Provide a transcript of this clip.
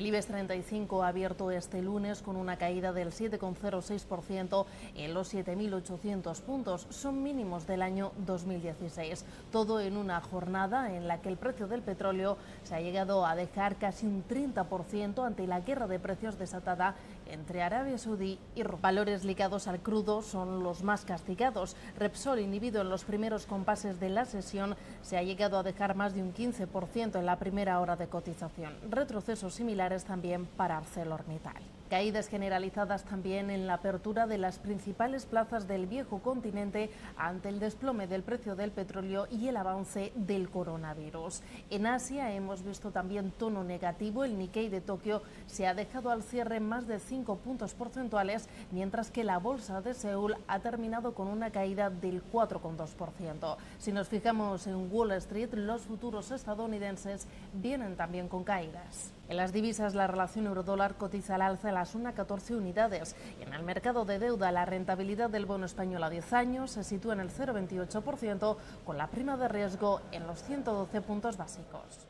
El IBEX 35 ha abierto este lunes con una caída del 7,06% en los 7.800 puntos. Son mínimos del año 2016. Todo en una jornada en la que el precio del petróleo se ha llegado a dejar casi un 30% ante la guerra de precios desatada entre Arabia Saudí y Rusia. Valores ligados al crudo son los más castigados. Repsol, inhibido en los primeros compases de la sesión, se ha llegado a dejar más de un 15% en la primera hora de cotización. Retrocesos similares también para ArcelorMittal. Caídas generalizadas también en la apertura de las principales plazas del viejo continente ante el desplome del precio del petróleo y el avance del coronavirus. En Asia hemos visto también tono negativo. El Nikkei de Tokio se ha dejado al cierre más de 5 puntos porcentuales, mientras que la bolsa de Seúl ha terminado con una caída del 4,2%. Si nos fijamos en Wall Street, los futuros estadounidenses vienen también con caídas. En las divisas, la relación euro-dólar cotiza al alza las 1,14 unidades. Y en el mercado de deuda, la rentabilidad del bono español a 10 años se sitúa en el 0,28%, con la prima de riesgo en los 112 puntos básicos.